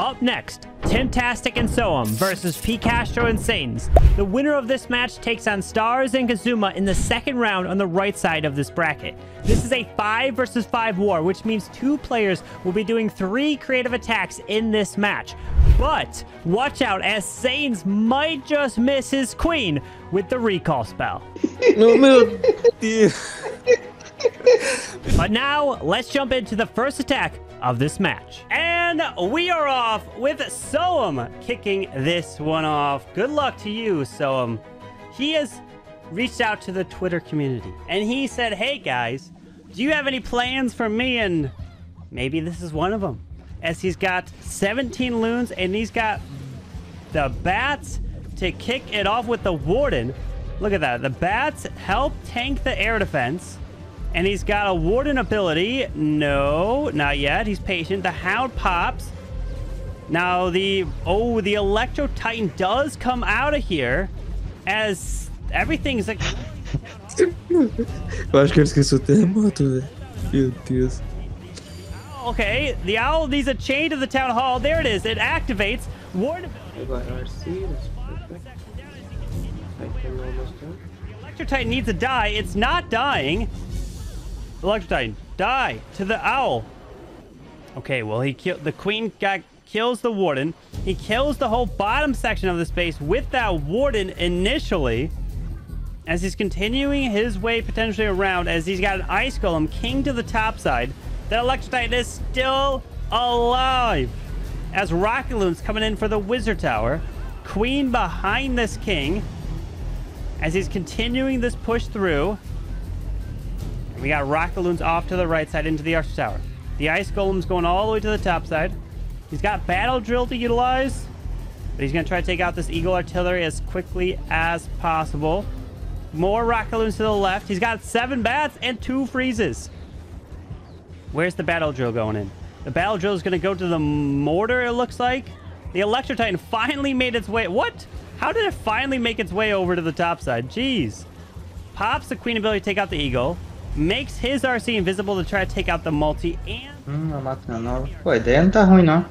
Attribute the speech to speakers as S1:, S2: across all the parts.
S1: Up next, Timtastic and Soham versus pCastro and Satan's. The winner of this match takes on Stars and Kazuma in the second round on the right side of this bracket. This is a 5 versus 5 war, which means two players will be doing three creative attacks in this match. But watch out as Satan's might just miss his queen with the recall spell.
S2: No, meu Deus.
S1: But now, let's jump into the first attack of this match. And we are off with Soham kicking this one off. Good luck to you, Soham. He has reached out to the Twitter community and he said, Hey guys, do you have any plans for me? And maybe this is one of them. As he's got 17 loons and he's got the bats to kick it off with the warden. Look at that. The bats help tank the air defense. And he's got a warden ability. No, not yet. He's patient. The hound pops. Now the oh, the Electro Titan does come out of here as everything's like
S2: Eu acho que eu esqueci o terremoto, velho. Meu Deus.
S1: okay. The owl needs a chain to the town hall. There it is. It activates. Warden
S3: Agora RC, that's perfect. Titan almost.
S1: Electro Titan needs to die. It's not dying. Electro die to the owl. Okay, well, he killed the queen. Got kills the warden. He kills the whole bottom section of the space with that warden initially. As he's continuing his way potentially around, as he's got an ice golem king to the top side. The Electrotitan is still alive. As Rocket Loon's coming in for the wizard tower. Queen behind this king as he's continuing this push through. We got Rocket Loons off to the right side into the Archer Tower. The Ice Golem's going all the way to the top side. He's got Battle Drill to utilize, but he's going to try to take out this Eagle Artillery as quickly as possible. More Rocket Loons to the left. He's got seven bats and two freezes. Where's the Battle Drill going in? The Battle Drill is going to go to the Mortar, it looks like. The Electro Titan finally made its way... What? How did it finally make its way over to the top side? Jeez. Pops the Queen ability to take out the Eagle. Makes his RC invisible to try to take out the multi. And
S3: Hum, uma máquina nova. Pô, a ideia não tá ruim, não.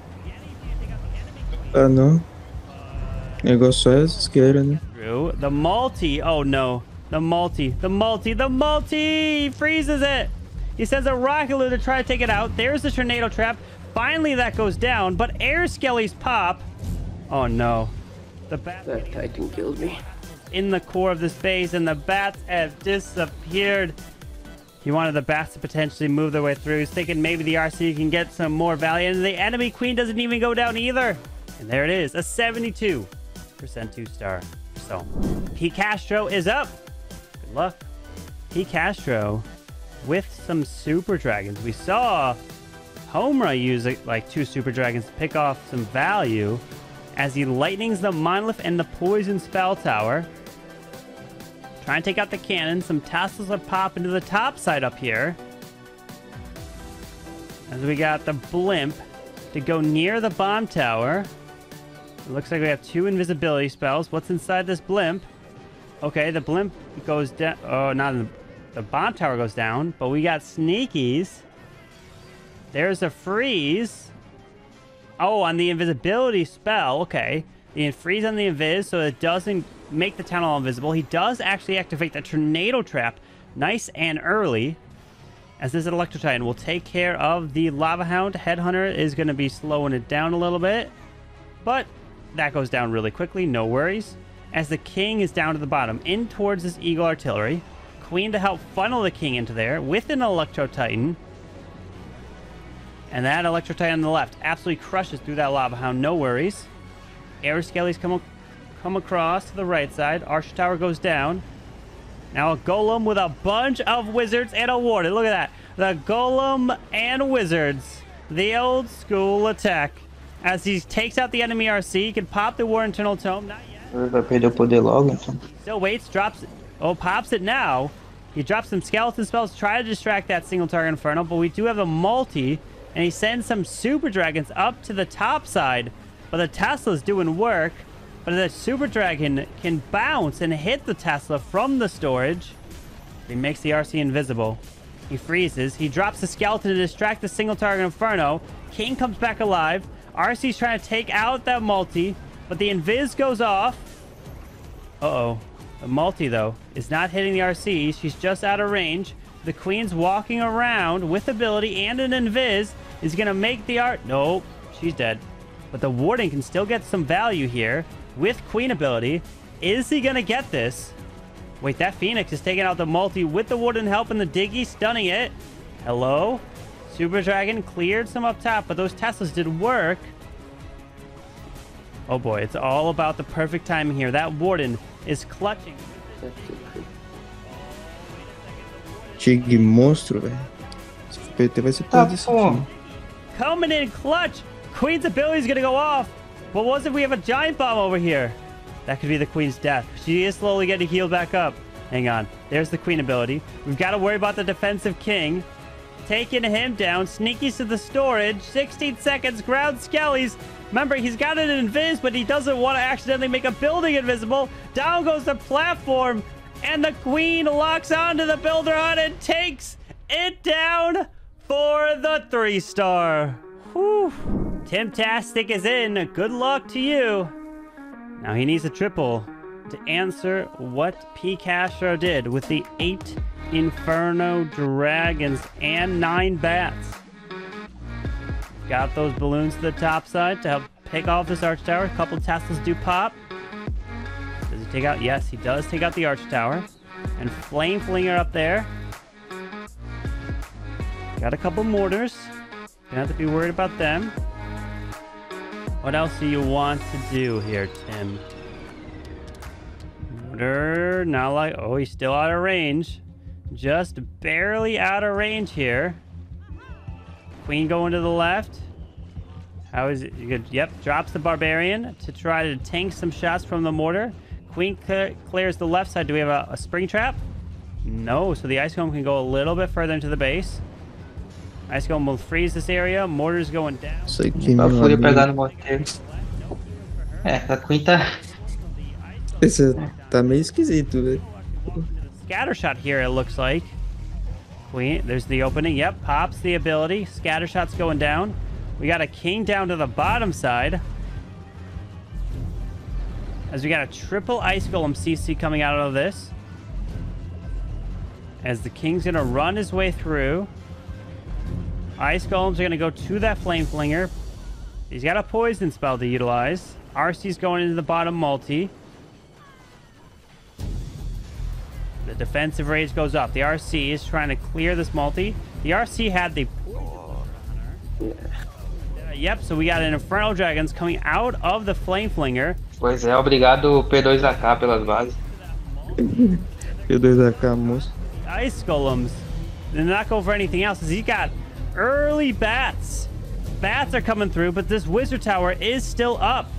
S2: Ah, não. O negócio é esquerda, né?
S1: Drew, the multi. Oh no. The multi. The multi. The multi. He freezes it. He sends a rocket to try to take it out. There's the tornado trap. Finally, that goes down. But air skellies pop. Oh no. The bat
S3: That Titan killed me.
S1: in the core of this base, and the bats have disappeared. He wanted the bats to potentially move their way through. He's thinking maybe the RC can get some more value, and the enemy queen doesn't even go down either. And there it is, a 72% two star. So, P Castro is up. Good luck. P Castro with some super dragons. We saw Homura use like two super dragons to pick off some value as he lightnings the monolith and the poison spell tower. Trying to take out the cannon. Some Teslas are popping to the top side up here. As we got the blimp to go near the bomb tower. It looks like we have two invisibility spells. What's inside this blimp? Okay, the blimp goes down. Oh, not the, the bomb tower goes down, but we got sneakies. There's a freeze. Oh, on the invisibility spell. Okay. The freeze on the invis, so it doesn't make the town hall invisible. He does actually activate the tornado trap nice and early. As this Electro Titan will take care of the Lava Hound. Headhunter is going to be slowing it down a little bit. But that goes down really quickly. No worries. As the King is down to the bottom, in towards this Eagle Artillery. Queen to help funnel the King into there with an Electro Titan. And that Electro Titan on the left absolutely crushes through that Lava Hound. No worries. Air Skellies come, come across to the right side. Archer Tower goes down. Now a Golem with a bunch of Wizards and a Warden. Look at that. The Golem and Wizards. The old school attack. As he takes out the enemy RC, he can pop the Warden Eternal Tome. Not yet.
S3: Vai perder o poder logo, então.
S1: Still waits, drops it. Oh, pops it now. He drops some skeleton spells, try to distract that single target Inferno, but we do have a multi, and he sends some super dragons up to the top side. But the Tesla's doing work, but the super dragon can bounce and hit the Tesla from the storage. He makes the RC invisible. He freezes. He drops the skeleton to distract the single target Inferno. King comes back alive. RC's trying to take out that multi, but the invis goes off. Uh-oh. The multi, though, is not hitting the RC. She's just out of range. The queen's walking around with ability and an invis. Is going to make the art... Nope. She's dead. But the warden can still get some value here with queen ability. Is he going to get this? Wait, that Phoenix is taking out the multi with the warden helping the Diggy, stunning it. Hello? Super Dragon cleared some up top, but those Teslas did work. Oh boy, it's all about the perfect timing here. That warden is clutching.
S3: Deve ter feito.
S2: Tig monstro, velho. Se for PT vai ser todo desse
S4: pô.
S2: time.
S1: Coming in clutch. Queen's ability is going to go off. But what if we have a giant bomb over here? That could be the Queen's death. She is slowly getting healed back up. Hang on. There's the Queen ability. We've got to worry about the defensive King. Taking him down. Sneakies to the storage. 16 seconds. Ground Skellies. Remember, he's got an invis, but he doesn't want to accidentally make a building invisible. Down goes the platform. And the Queen locks onto the Builder Hut and takes it down for the three star. Whew. Timtastic is in. Good luck to you. Now he needs a triple to answer what P. Castro did with the eight Inferno Dragons and nine bats. Got those balloons to the top side to help pick off this arch tower. A couple Teslas do pop. Does he take out? Yes, he does take out the arch tower. And Flame Flinger up there. Got a couple mortars. Don't have to be worried about them. What else do you want to do here, Tim? Mortar, not like... Oh, he's still out of range. Just barely out of range here. Queen going to the left. How is it? Good. Yep, drops the Barbarian to try to tank some shots from the mortar. Queen clear, clears the left side. Do we have a, a spring trap? No, so the Ice Golem can go a little bit further into the base. Ice Golem will freeze this area. Mortar's going down.
S2: Isso aqui,
S4: Só
S2: meu
S4: fúria
S2: amigo.
S4: pesar no morteiro. É, a Queen tá.
S2: Esse tá meio esquisito, velho.
S1: Scattershot here, it looks like. Queen, there's the opening. Yep, pops the ability. Scattershot's going down. We got a king down to the bottom side. As we got a triple ice golem CC coming out of this. As the king's gonna run his way through. Ice golems are gonna go to that flame flinger. He's got a poison spell to utilize. RC's going into the bottom multi. The defensive rage goes up. The RC is trying to clear this multi. The RC had the.
S3: Yeah.
S1: Uh, yep, so we got an Infernal Dragons coming out of the Flame Flinger.
S4: Pois é, obrigado P2AK pelas bases.
S2: P2AK, moço.
S1: Ice Golems. They're not going for anything else. 'cause He got early bats. Bats are coming through, but this Wizard Tower is still up.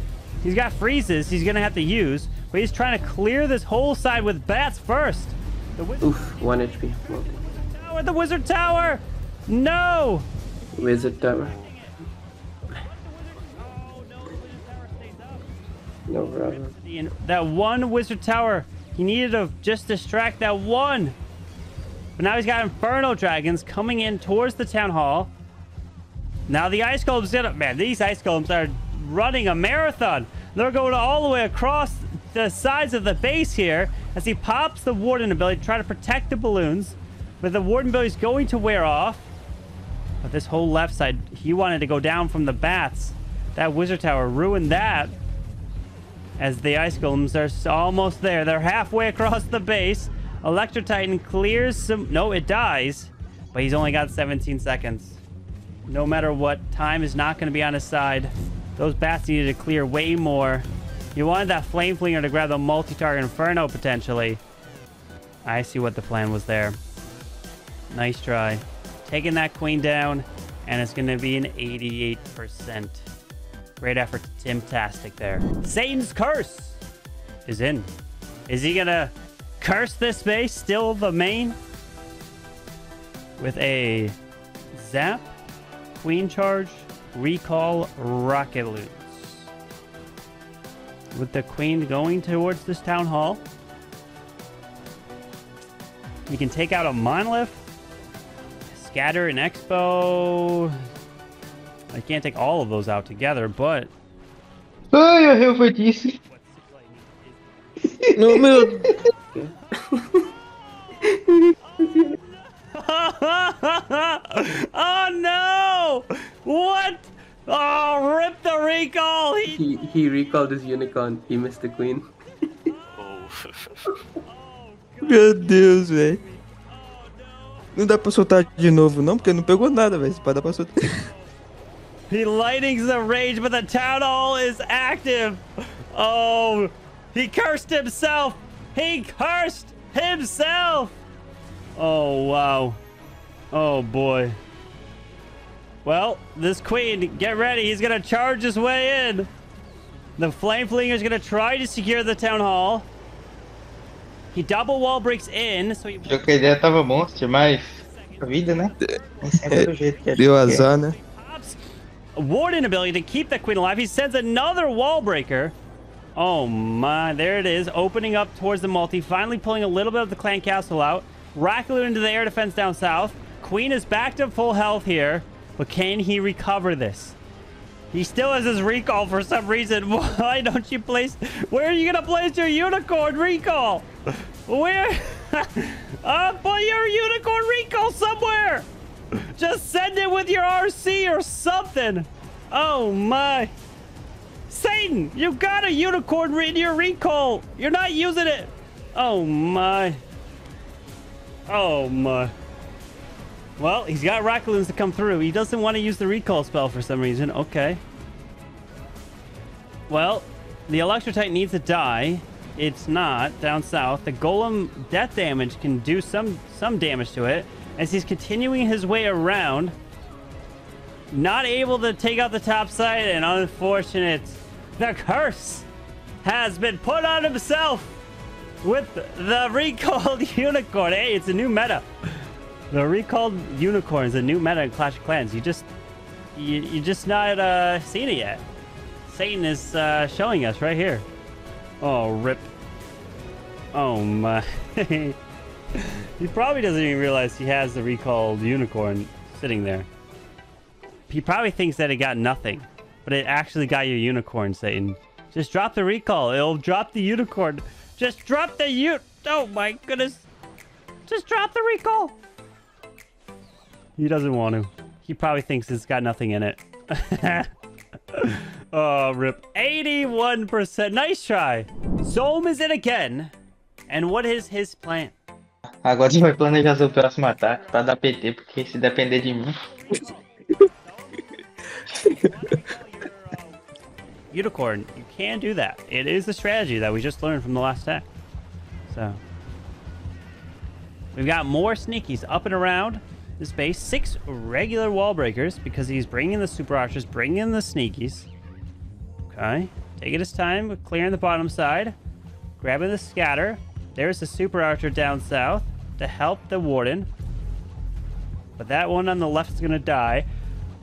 S1: He's got freezes he's going to have to use, but he's trying to clear this whole side with bats first. The Wizard
S3: Oof, 1 HP. Multi.
S1: Tower, the Wizard Tower! No!
S3: Wizard Tower. No problem.
S1: That one Wizard Tower, he needed to just distract that one. But now he's got Inferno Dragons coming in towards the Town Hall. Now the Ice Golems gonna... Man, these Ice Golems are running a marathon. They're going all the way across the sides of the base here as he pops the Warden ability to try to protect the balloons. But the Warden ability is going to wear off. But this whole left side, he wanted to go down from the bats. That Wizard Tower ruined that as the ice golems are almost there. They're halfway across the base. Electro Titan clears some. No, it dies, but he's only got 17 seconds. No matter what, time is not going to be on his side. Those bats needed to clear way more. You wanted that Flame Flinger to grab the multi-target Inferno potentially. I see what the plan was there. Nice try. Taking that queen down, and it's going to be an 88%. Great effort to Timtastic there. Satan's Curse is in. Is he gonna curse this base? Still the main? With a Zap, Queen Charge, Recall, Rocket Loons. With the Queen going towards this Town Hall. You can take out a Monolith, Scatter an Expo. I can't take all of those out together, but
S4: Ai, eu vou disso.
S2: Não, meu.
S1: oh no! What? Oh, rip the recall! He...
S3: He he recalled his unicorn. He missed the queen.
S2: Meu Deus, velho. Não dá pra soltar de novo, não, porque não pegou nada, velho. Esse pá dá pra soltar.
S1: He lightnings the rage, but the town hall is active. Oh, he cursed himself. He cursed himself. Oh, wow. Oh, boy. Well, this queen, get ready. He's going to charge his way in. The flame flinger is going to try to secure the town hall. He double wall breaks in, so he...
S4: Achou que a ideia tava monstro, mas a vida, né? Nem sempre é do jeito que a gente
S2: Deu azar, né?
S1: Warden ability to keep that queen alive. He sends another wall breaker. Oh my, there it is. Opening up towards the multi. Finally pulling a little bit of the clan castle out. Rackaloon into the air defense down south. Queen is back to full health here. But can he recover this? He still has his recall for some reason. Why don't you place... Where are you going to place your unicorn recall? Where? uh, put your unicorn recall somewhere. Just send it with your RC or something. Oh my. Satan, you got a unicorn in your recall. You're not using it. Oh my. Oh my. Well, he's got Rackaloons to come through. He doesn't want to use the recall spell for some reason. Okay. Well, the Electro Titan needs to die. It's not down south. The Golem death damage can do some some damage to it as he's continuing his way around. Not able to take out the top side, and unfortunate, the curse has been put on himself with the recalled unicorn. Hey, it's a new meta. The recalled unicorn is a new meta in Clash of Clans. You just, you, you just not uh, seen it yet. Satan is uh, showing us right here. Oh, rip. Oh my. he probably doesn't even realize he has the recalled unicorn sitting there. He probably thinks that it got nothing, but it actually got your unicorn, Satan. Just drop the recall. It'll drop the unicorn. Just drop the u. Oh my goodness. Just drop the recall. He doesn't want to. He probably thinks it's got nothing in it. oh, rip. 81%. Nice try. Soham is in again. And what is his plan?
S4: Agora a gente vai planejar seu próximo ataque pra dar PT, porque se depender de mim.
S1: Unicorn, you can do that. It is a strategy that we just learned from the last attack. So, we've got more sneakies up and around this base. Six regular wall breakers because he's bringing the super archers, bringing the sneakies. Okay, taking his time with clearing the bottom side, grabbing the scatter. There's the super archer down south to help the warden. But that one on the left is gonna die.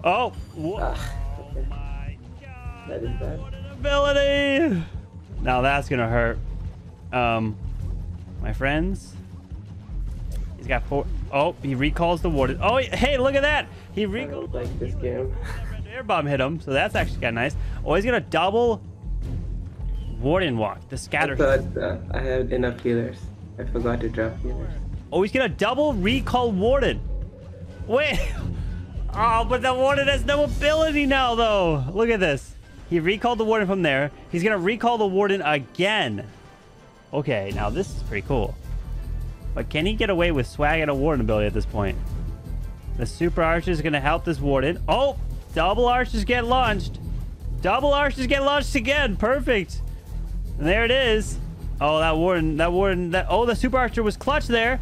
S1: Oh, wha-
S3: Ah,
S1: oh my god!
S3: That is bad.
S1: What an ability! Now that's gonna hurt. Um, my friends. He's got four. Oh, he recalls the warden. Oh, hey, look at that! He recalls.
S3: like this game.
S1: Air bomb hit him, so that's actually kind of nice. Oh, he's gonna double warden walk. The scatter.
S3: I thought uh, I had enough healers. I forgot to drop healers.
S1: Oh, he's gonna double recall warden. Wait. Oh, but the warden has no ability now, though. Look at this. He recalled the warden from there. He's gonna recall the warden again. Okay, now this is pretty cool. But can he get away with swag and a warden ability at this point? The super archer is gonna help this warden. Oh, double archers get launched. Double archers get launched again. Perfect. And there it is. Oh, that warden, that warden, that oh, the super archer was clutch there.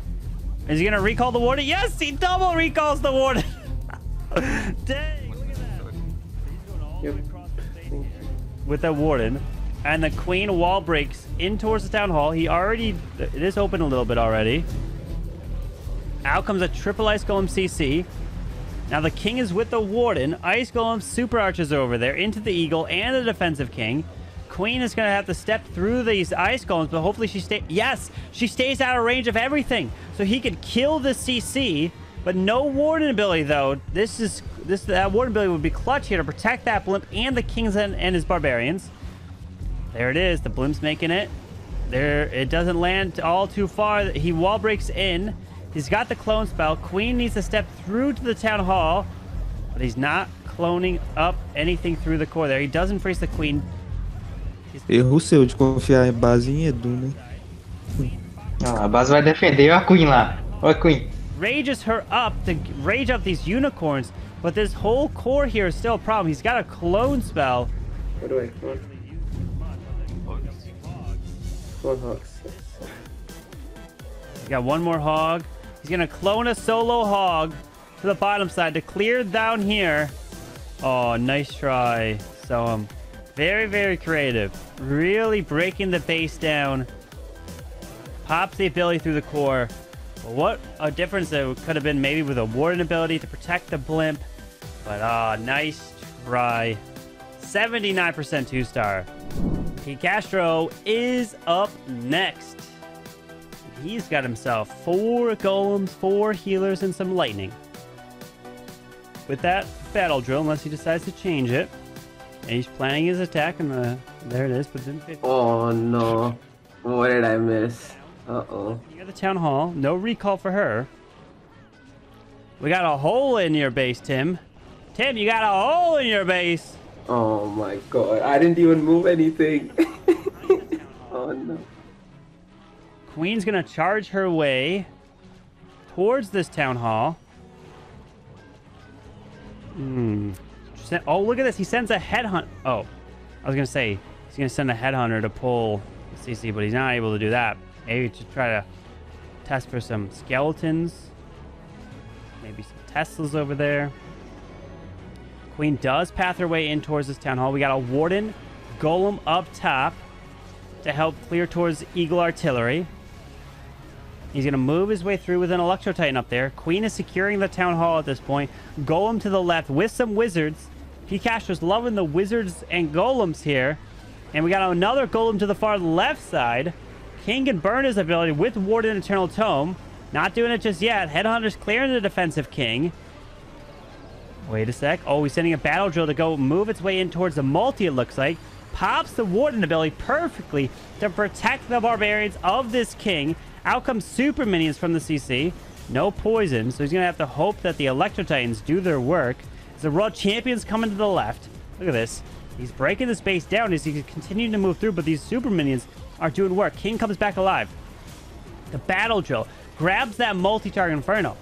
S1: Is he gonna recall the warden? Yes, he double recalls the warden. Dang, look at that. He's going all the way across the stage with the warden. And the queen wall breaks in towards the town hall. He already, it is open a little bit already. Out comes a triple ice golem CC. Now the king is with the warden. Ice golem super archers are over there into the eagle and the defensive king. Queen is gonna have to step through these ice golems, but hopefully she stay. Yes, she stays out of range of everything, so he could kill the CC but no warden ability though. This is this that warden ability would be clutch here to protect that blimp and the kings and, and his barbarians. There it is. The blimp's making it. There, it doesn't land all too far. He wall breaks in. He's got the clone spell. Queen needs to step through to the town hall, but he's not cloning up anything through the core there. He doesn't freeze the queen.
S2: Erro seu de confiar em base em Edu, né?
S4: Não, a base vai defender. Olha a Queen lá. Olha a Queen.
S1: Rages her up to rage up these unicorns, but this whole core here is still a problem. He's got a clone spell.
S3: What do I clone? Clone Hogs.
S1: He's got one more hog. He's gonna clone a solo hog to the bottom side to clear down here. Oh, nice try. So um, very very creative. Really breaking the base down. Pops the ability through the core. What a difference there could have been maybe with a warden ability to protect the blimp. But ah, nice try. 79% two P. Castro is up next. He's got himself four golems, four healers, and some lightning. With that battle drill, unless he decides to change it. And he's planning his attack, and the, there it is, but didn't fit.
S3: Oh no. What did I miss? Uh oh.
S1: You got the town hall. No recall for her. We got a hole in your base, Tim. Tim, you got a hole in your base.
S3: Oh my god. I didn't even move anything. oh no.
S1: Queen's gonna charge her way towards this town hall. Hmm. Oh, look at this. He sends a headhunt. Oh, I was gonna say he's gonna send a headhunter to pull CC, but he's not able to do that. Maybe to try to test for some skeletons. Maybe some Teslas over there. Queen does path her way in towards this town hall. We got a warden golem up top to help clear towards Eagle Artillery. He's going to move his way through with an Electro Titan up there. Queen is securing the town hall at this point. Golem to the left with some wizards. Pikachu's loving the wizards and golems here. And we got another golem to the far left side. King can burn his ability with Warden Eternal Tome. Not doing it just yet. Headhunter's clearing the defensive king. Wait a sec. Oh, he's sending a battle drill to go move its way in towards the multi, it looks like. Pops the Warden ability perfectly to protect the barbarians of this king. Out comes super minions from the CC. No poison, so he's going to have to hope that the Electro Titans do their work. As the World Champion's coming to the left. Look at this. He's breaking the space down as he's continuing to move through, but these super minions are doing work. King comes back alive. The battle drill grabs that multi-target inferno.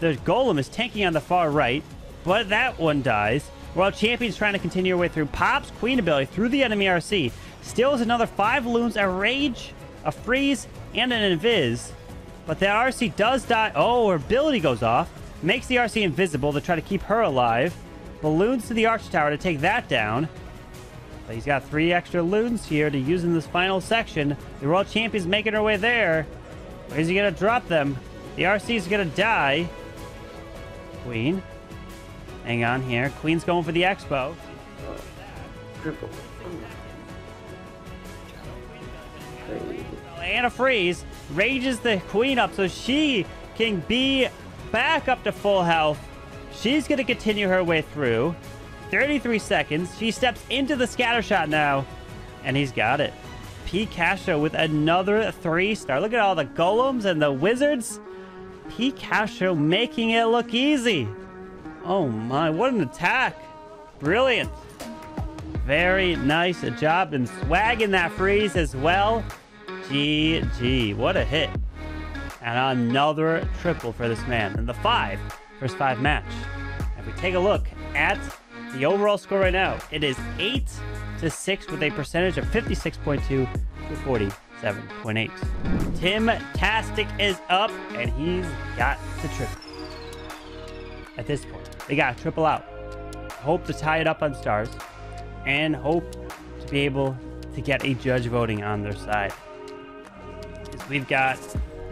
S1: The golem is tanking on the far right, but that one dies. World Champion's trying to continue her way through. Pops Queen ability through the enemy RC. Steals another five loons, a rage, a freeze, and an invis. But the RC does die. Oh, her ability goes off. Makes the RC invisible to try to keep her alive. Balloons to the Arch Tower to take that down. But he's got three extra loons here to use in this final section. The World Champion's making her way there. Where's he gonna drop them? The RC's gonna die. Queen. Hang on here. Queen's going for the Expo. And a freeze. Rages the Queen up so she can be back up to full health. She's gonna continue her way through. 33 seconds. She steps into the scatter shot now. And he's got it. P. Castro with another three star. Look at all the golems and the wizards. P. Castro making it look easy. Oh my, what an attack. Brilliant. Very nice job and swagging that freeze as well. GG. What a hit. And another triple for this man. And the five, first five match. If we take a look at the overall score right now, it is 8 to 6 with a percentage of 56.2 to 47.8. Tim Tastic is up and he's got the triple. At this point, they got a triple out. Hope to tie it up on stars and hope to be able to get a judge voting on their side. We've got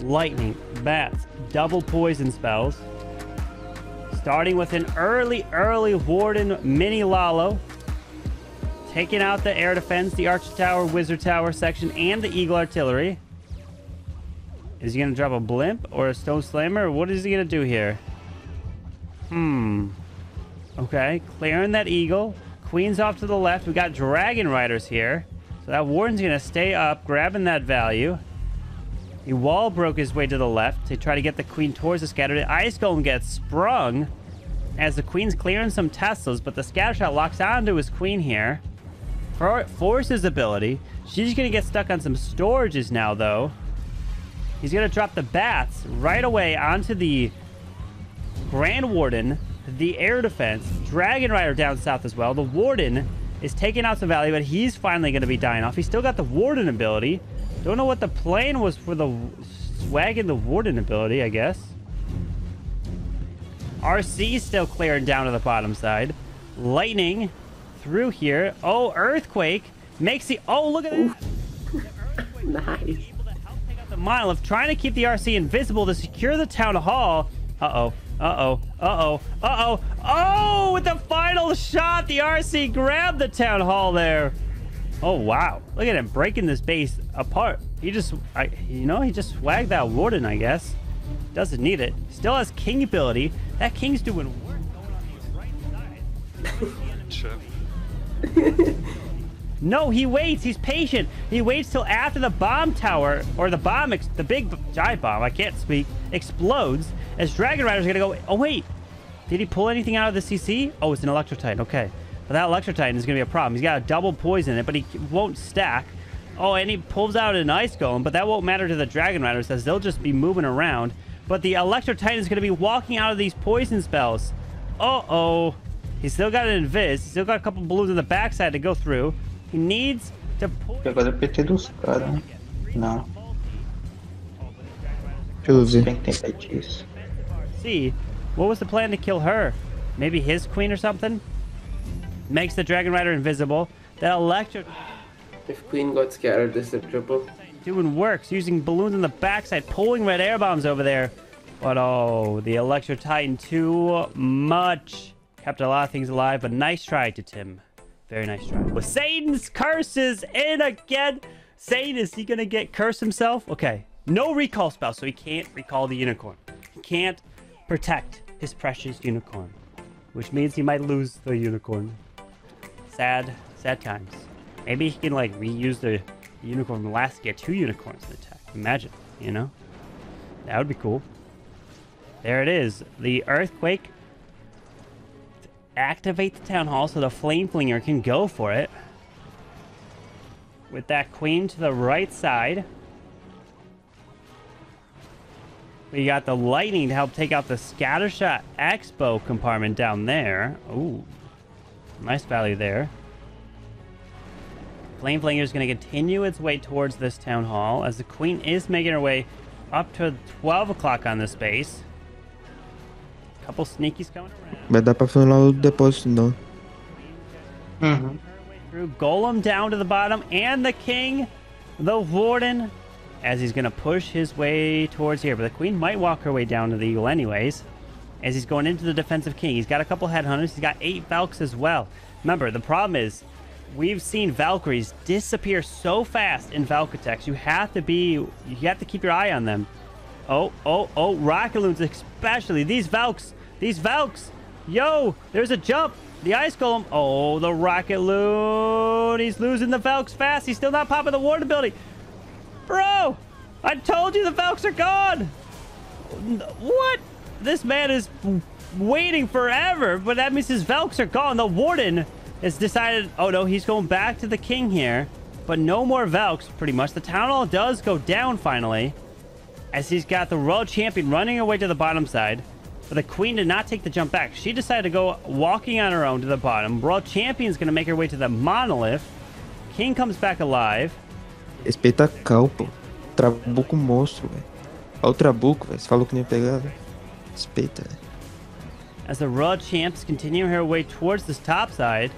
S1: lightning, bats, double poison spells, starting with an early, early Warden Mini Lalo, taking out the air defense, the Archer Tower, Wizard Tower section, and the Eagle Artillery. Is he going to drop a blimp or a Stone Slammer? What is he going to do here? Hmm. Okay, clearing that eagle. Queen's off to the left. We got dragon riders here. So that warden's gonna stay up, grabbing that value. He wall broke his way to the left to try to get the queen towards the scattered. Ice golem gets sprung as the queen's clearing some Teslas, but the scatter shot locks onto his queen here. For forces ability. She's gonna get stuck on some storages now, though. He's gonna drop the bats right away onto the Grand Warden, the air defense, Dragon Rider down south as well. The Warden is taking out some value, but he's finally going to be dying off. He's still got the Warden ability. Don't know what the plan was for the swagging the Warden ability, I guess. RC still clearing down to the bottom side. Lightning through here. Oh, Earthquake makes the... Oh, look at that.
S3: Nice.
S1: able to help take out the monolith, trying to keep the RC invisible to secure the town hall. Uh-oh. Uh-oh. Uh-oh. Uh-oh. Oh, with the final shot, the RC grabbed the town hall there. Oh, wow. Look at him breaking this base apart. He just, I, you know, he just swagged that warden, I guess. Doesn't need it. Still has king ability. That king's doing work going on the right side. No, he waits. He's patient. He waits till after the bomb tower or the bomb, ex- the big giant bomb, I can't speak, explodes. As Dragon Rider's gonna go. Oh wait, did he pull anything out of the CC? Oh, it's an Electro Titan. Okay, but that Electro Titan is gonna be a problem. He's got a double poison in it, but he won't stack. Oh, and he pulls out an Ice Golem, but that won't matter to the Dragon Riders as they'll just be moving around. But the Electro Titan is gonna be walking out of these poison spells. Uh oh. He's still got an invis. He's still got a couple balloons on the backside to go through. He needs to pull.
S4: PT
S2: Deixa eu ver.
S4: tem que ter feitiço.
S1: See, what was the plan to kill her? Maybe his queen or something? Makes the Dragon Rider invisible. That Electro
S3: If Queen got scattered, this is a triple.
S1: doing works, using balloons on the backside, pulling red air bombs over there. But oh, the Electro Titan too much. Kept a lot of things alive, but nice try to Tim. Very nice try. With Satan's curses in again. Satan, is he gonna get cursed himself? Okay. No recall spell, so he can't recall the unicorn. He can't protect his precious unicorn. Which means he might lose the unicorn. Sad, sad times. Maybe he can like reuse the unicorn from last year, two unicorns in attack. Imagine, you know? That would be cool. There it is. The earthquake. Activate the town hall so the flame flinger can go for it. With that queen to the right side. We got the lightning to help take out the scattershot expo compartment down there. Ooh. Nice value there. Flame Flinger is going to continue its way towards this town hall as the queen is making her way up to 12 o'clock on this base. A Couple sneakies coming around.
S2: Vai dar pra funcionar o depósito, não.
S4: Uhum. Mm-hmm.
S1: Through Golem down to the bottom and the king, the warden, as he's going to push his way towards here. But the queen might walk her way down to the eagle anyways, as he's going into the defensive king. He's got a couple headhunters. He's got eight Valks as well. Remember, the problem is we've seen Valkyries disappear so fast in Valkatex. You have to be, you have to keep your eye on them. Oh, oh, oh, Rocket Loons especially. These Valks, these Valks. Yo, there's a jump. The Ice Golem. Oh, the Rocket Loon. He's losing the Valks fast. He's still not popping the ward ability. Bro, I told you the Valks are gone. What? This man is waiting forever, but that means his Valks are gone. The Warden has decided, oh no, he's going back to the King here, but no more Valks, pretty much. The Town Hall does go down finally, as he's got the Royal Champion running away to the bottom side. But the Queen did not take the jump back. She decided to go walking on her own to the bottom. Royal Champion's going to make her way to the Monolith. King comes back alive.
S2: Respeita a cal, pô. Trabuco monstro, velho. Olha o Trabuco, velho. Você falou que nem ia pegar, velho. Respeita, velho.
S1: as the Royal Champs continue her way towards this top side.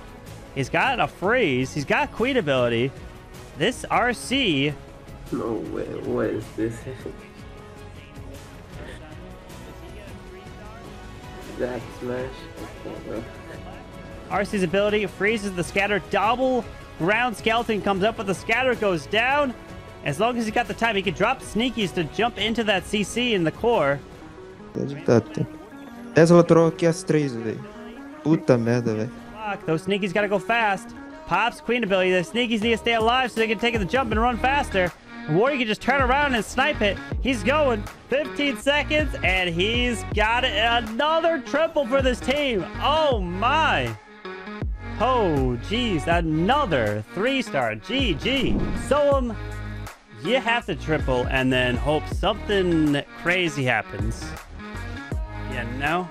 S1: He's got a freeze. He's got Queen ability. This RC,
S3: No way, what is this? Zack Smash?
S1: RC's ability freezes the scatter. Double ground skeleton comes up, but the scatter goes down. As long as he's got the time, he can drop sneakies to jump into that CC in the core.
S2: Pode dar tempo. Tesla troll aqui as três, velho. Puta merda, velho.
S1: Those sneakies gotta go fast. Pop's queen ability. The sneakies need to stay alive so they can take the jump and run faster. Warrior can just turn around and snipe it. He's going 15 seconds and he's got it. Another triple for this team. Oh my. Oh, geez. Another three star. GG. So, um, you have to triple and then hope something crazy happens. Yeah, no.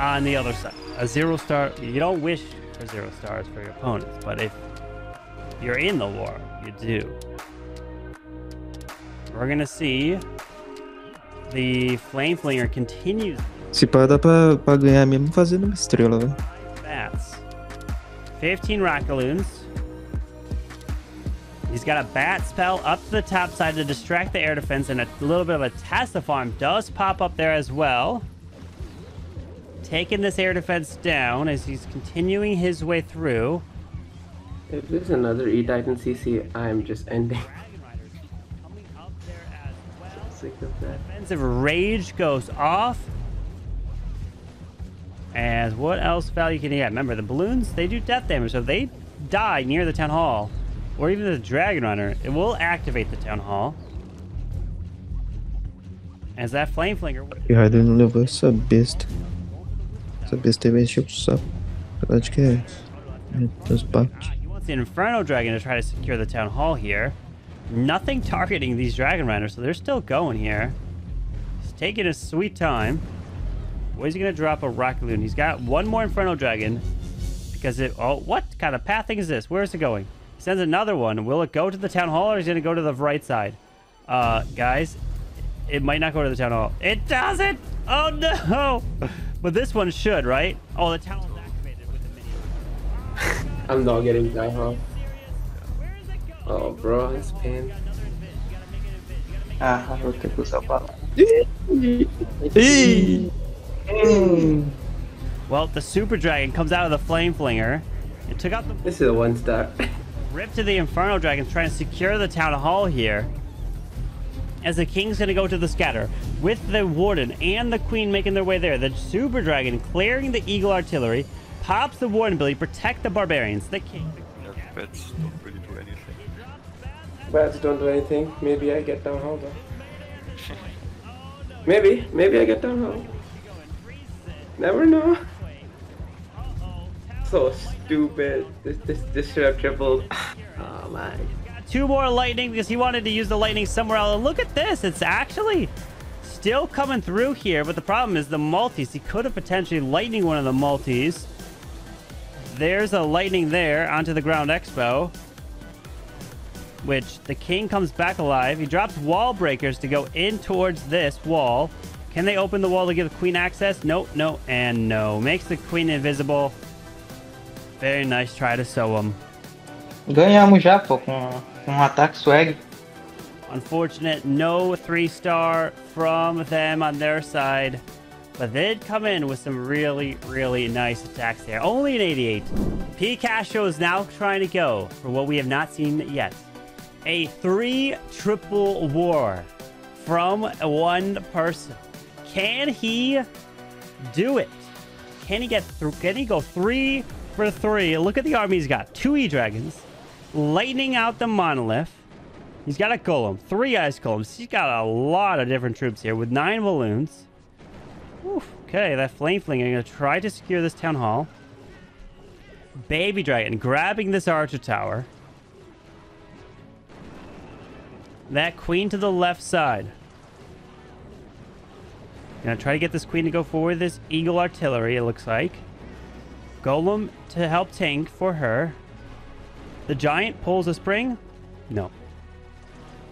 S1: On the other side, a zero star. You don't wish for zero stars for your opponents, but if you're in the war, you do. We're gonna see the flame flinger continues
S2: Se pá, dá pra, pra ganhar mesmo fazendo uma estrela, velho.
S1: Bats. 15 Rockaloons. He's got a bat spell up to the top side to distract the air defense, and a little bit of a Tesla farm does pop up there as well. Taking this air defense down as he's continuing his way through.
S3: If there's another E Titan CC, I'm just ending.
S1: Dragon Riders coming up there as well.
S3: Sick of that.
S1: Defensive rage goes off. As what else value can he get? Remember, the balloons, they do death damage, so if they die near the town hall, or even the dragon runner, it will activate the town hall. As that flame flinger.
S2: E o Raider não levou essa besta. Essa besta aí vai encher o saco. Verdade que é. Transporte.
S1: He wants the Inferno Dragon to try to secure the town hall here. Nothing targeting these Dragon Runners, so they're still going here. He's taking a sweet time. Where's he gonna drop a Rocket Loon? He's got one more Inferno Dragon. Because it oh what kind of pathing is this? Where is it going? He sends another one. Will it go to the town hall or is it gonna go to the right side? Uh guys, it might not go to the town hall. It doesn't! Oh no! But this one should, right? Oh the town hall's activated with the minion.
S3: I'm not getting that off. Oh, bro, it's pain.
S4: Ah, vou ter que usar o
S1: Well, the Super Dragon comes out of the Flame Flinger. and took out the
S3: This is a one star.
S1: rip to the Inferno Dragons trying to secure the town hall here. As the King's gonna go to the scatter with the Warden and the Queen making their way there. The Super Dragon clearing the Eagle Artillery, pops the Warden ability, protect the Barbarians. The King.
S5: Yeah, pets don't really do anything.
S3: Bats don't do anything. Maybe I get down hall though. Maybe, maybe I get down hall. Never know. So stupid. This this this should have tripled. Oh my.
S1: Two more lightning because he wanted to use the lightning somewhere else. Look at this. It's actually still coming through here. But the problem is the multis. He could have potentially lightning one of the multis. There's a lightning there onto the ground expo. Which the king comes back alive. He drops wall breakers to go in towards this wall. Can they open the wall to give the queen access? No, no, and no. Makes the queen invisible. Very nice try to Soham.
S4: Ganhamos já, pô, com, com um ataque swag.
S1: Unfortunate, no three star from them on their side. But they did come in with some really, really nice attacks there. Only an 88. pCastro is now trying to go for what we have not seen yet. A three triple war from one person. Can he do it? Can he get through? Can he go three for three? Look at the army he's got. Two E-Dragons. Lightning out the Monolith. He's got a golem, three ice golems. He's got a lot of different troops here with nine balloons. Oof, okay, that flame fling. I'm gonna try to secure this town hall. Baby dragon grabbing this archer tower. That queen to the left side. Gonna try to get this queen to go forward. This eagle artillery. It looks like. Golem to help tank for her. The giant pulls a spring. No.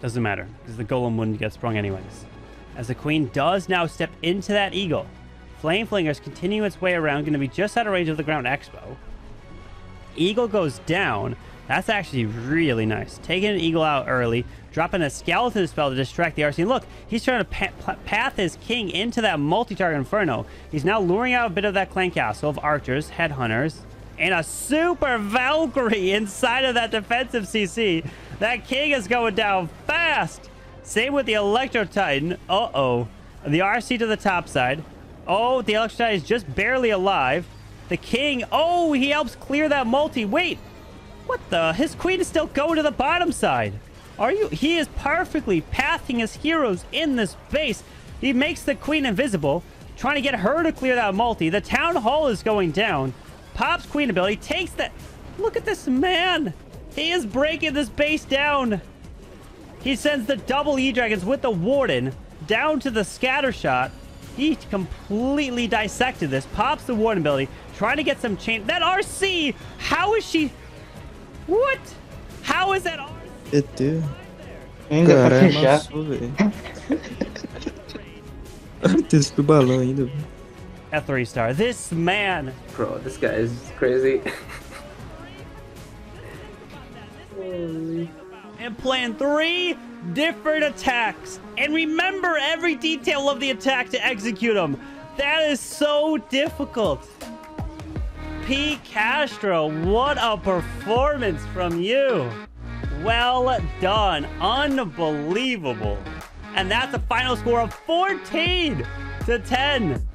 S1: Doesn't matter, because the golem wouldn't get sprung anyways. As the queen does now step into that eagle. Flame Flingers continue its way around, going to be just out of range of the ground expo. Eagle goes down. That's actually really nice. Taking an eagle out early, dropping a skeleton spell to distract the RC. Look, he's trying to pa- pa- path his king into that multi-target inferno. He's now luring out a bit of that clan castle of archers, headhunters, and a super Valkyrie inside of that defensive CC. That king is going down fast. Same with the Electro Titan. Uh-oh. The RC to the top side. Oh, the Electrocute is just barely alive. The king, oh, he helps clear that multi. Wait, what the? His queen is still going to the bottom side. Are you? He is perfectly pathing his heroes in this base. He makes the queen invisible, trying to get her to clear that multi. The town hall is going down. Pops queen ability, takes that. Look at this man. He is breaking this base down. He sends the double E-Dragons with the Warden down to the scatter shot. He completely dissected this. Pops the Warden ability, trying to get some chain. That RC! How is she... What? How is that?
S2: ET.
S4: Ainda pra fechar.
S2: amassou, velho. Texto do balão ainda.
S1: A three star. This man.
S3: Bro, this guy is crazy.
S1: And plan three different attacks. And remember every detail of the attack to execute them. That is so difficult. pCastro, what a performance from you. Well done. Unbelievable. And that's a final score of 14 to 10.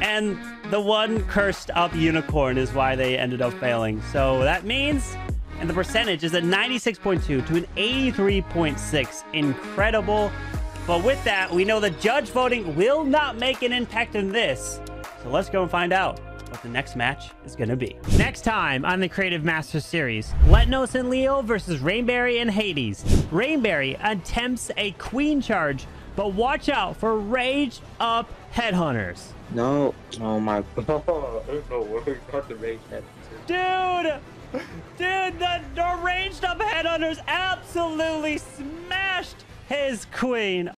S1: And the one cursed up unicorn is why they ended up failing. So that means, and the percentage is a 96.2 to an 83.6. Incredible. But with that, we know the judge voting will not make an impact in this. So let's go and find out what the next match is going to be. Next time on the Creative Masters series, Letnos and Leo versus Rainberry and Hades. Rainberry attempts a queen charge, but watch out for raged up headhunters.
S3: No. Oh my god. There's no words about the rage that.
S1: Dude! Dude, the, the ranged up headhunters absolutely smashed his queen.